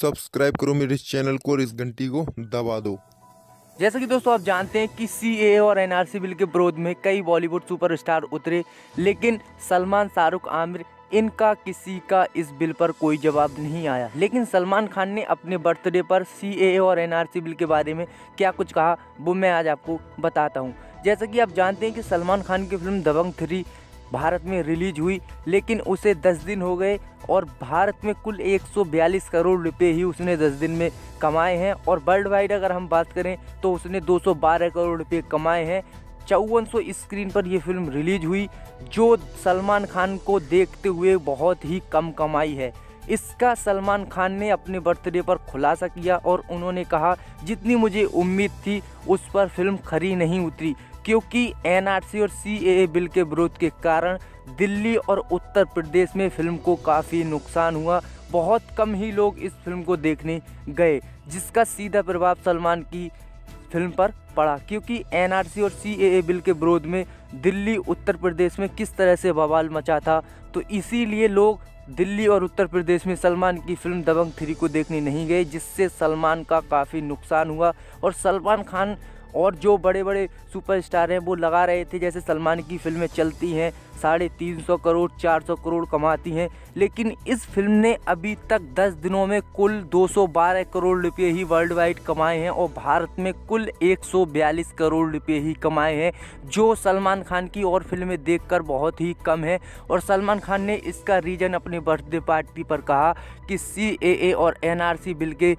Subscribe करो मेरे इस चैनल को और इस घंटी को दबा दो। जैसा कि दोस्तों आप जानते हैं कि सीए और एनआरसी बिल के विरोध में कई बॉलीवुड सुपरस्टार उतरे, लेकिन सलमान शाहरुख आमिर इनका किसी का इस बिल पर कोई जवाब नहीं आया। लेकिन सलमान खान ने अपने बर्थडे पर सी ए और एनआरसी बिल के बारे में क्या कुछ कहा, वो मैं आज आपको बताता हूँ। जैसा कि आप जानते हैं कि सलमान खान की फ़िल्म दबंग थ्री भारत में रिलीज़ हुई, लेकिन उसे 10 दिन हो गए और भारत में कुल 142 करोड़ रुपए ही उसने 10 दिन में कमाए हैं। और वर्ल्ड वाइड अगर हम बात करें तो उसने 212 करोड़ रुपए कमाए हैं। चौवन स्क्रीन पर यह फ़िल्म रिलीज़ हुई, जो सलमान खान को देखते हुए बहुत ही कम कमाई है। इसका सलमान खान ने अपने बर्थडे पर खुलासा किया और उन्होंने कहा, जितनी मुझे उम्मीद थी, उस पर फ़िल्म खरी नहीं उतरी, क्योंकि एनआरसी और सी बिल के विरोध के कारण दिल्ली और उत्तर प्रदेश में फ़िल्म को काफ़ी नुकसान हुआ। बहुत कम ही लोग इस फ़िल्म को देखने गए, जिसका सीधा प्रभाव सलमान की फ़िल्म पर पड़ा, क्योंकि एनआरसी और सी बिल के विरोध में दिल्ली, उत्तर प्रदेश में किस तरह से बवाल मचा था तो इसीलिए लोग दिल्ली और उत्तर प्रदेश में सलमान की फ़िल्म दबंग थ्री को देखने नहीं गए, जिससे सलमान का काफ़ी नुकसान हुआ। और सलमान खान और जो बड़े बड़े सुपरस्टार हैं, वो लगा रहे थे जैसे सलमान की फ़िल्में चलती हैं। साढ़े तीन सौ करोड़, चार सौ करोड़ कमाती हैं, लेकिन इस फ़िल्म ने अभी तक 10 दिनों में कुल 212 करोड़ रुपये ही वर्ल्ड वाइड कमाए हैं और भारत में कुल 142 करोड़ रुपये ही कमाए हैं, जो सलमान खान की और फ़िल्में देखकर बहुत ही कम है। और सलमान खान ने इसका रीज़न अपने बर्थडे पार्टी पर कहा कि सी और एनआरसी बिल के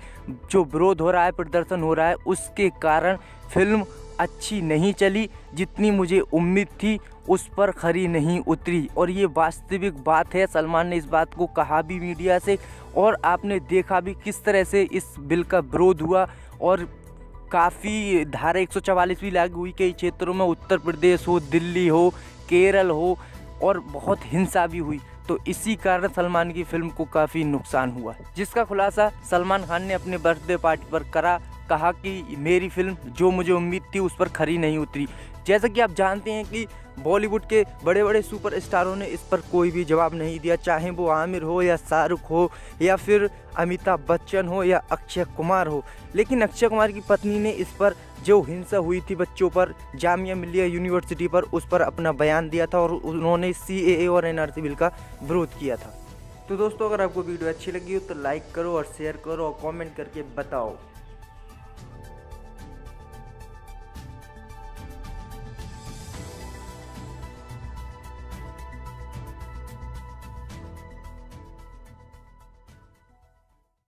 जो विरोध हो रहा है, प्रदर्शन हो रहा है, उसके कारण फ़िल्म अच्छी नहीं चली, जितनी मुझे उम्मीद थी, उस पर खरी नहीं उतरी। और ये वास्तविक बात है, सलमान ने इस बात को कहा भी मीडिया से, और आपने देखा भी किस तरह से इस बिल का विरोध हुआ। और काफ़ी धारा एक भी लागू हुई कई क्षेत्रों में, उत्तर प्रदेश हो, दिल्ली हो, केरल हो, और बहुत हिंसा भी हुई। तो इसी कारण सलमान की फ़िल्म को काफ़ी नुकसान हुआ। जिसका खुलासा सलमान खान ने अपने बर्थडे पार्टी पर करा कहा कि मेरी फ़िल्म जो मुझे उम्मीद थी उस पर खरी नहीं उतरी। जैसा कि आप जानते हैं कि बॉलीवुड के बड़े बड़े सुपर स्टारों ने इस पर कोई भी जवाब नहीं दिया, चाहे वो आमिर हो या शाहरुख हो, या फिर अमिताभ बच्चन हो या अक्षय कुमार हो। लेकिन अक्षय कुमार की पत्नी ने इस पर जो हिंसा हुई थी बच्चों पर, जामिया मिलिया यूनिवर्सिटी पर, उस पर अपना बयान दिया था और उन्होंने CAA और NRC बिल का विरोध किया था। तो दोस्तों, अगर आपको वीडियो अच्छी लगी हो तो लाइक करो और शेयर करो और कमेंट करके बताओ।